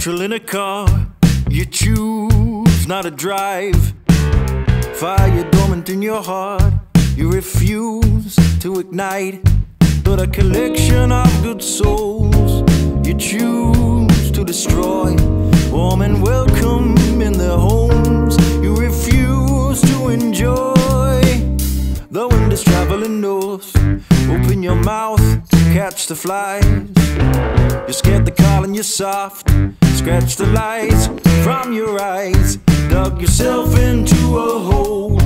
petrol in a car. You choose not to drive. Fire dormant in your heart. You refuse to ignite. But a collection of good souls you choose to destroy. Warm and welcome in their homes. You refuse to enjoy. The wind is traveling north. Open your mouth catch the flies. You're scared the calling you're soft. Scratch the lights from your eyes. Dug yourself into a hole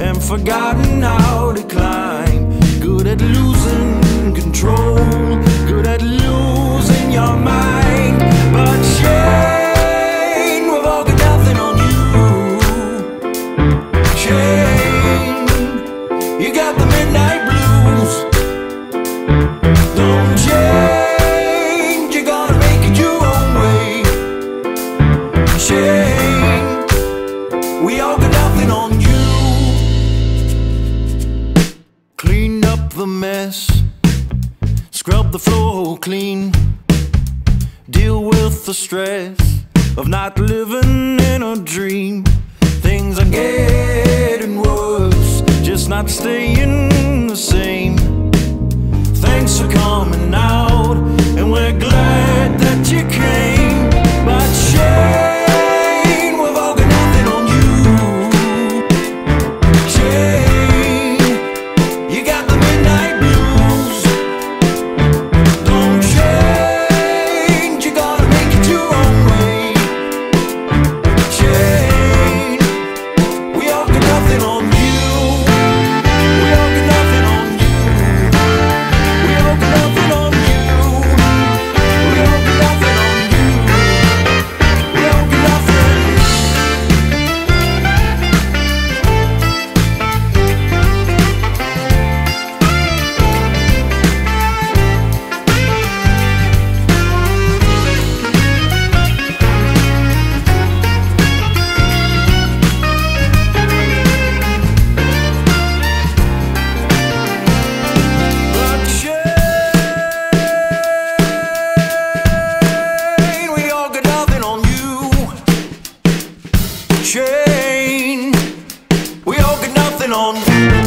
and forgotten how to climb. Good at losing control. Good at losing your mind. Clean. Deal with the stress of not living in a dream. Things are getting worse, just not staying the same. Thanks for coming out, and we're glad that you came. on.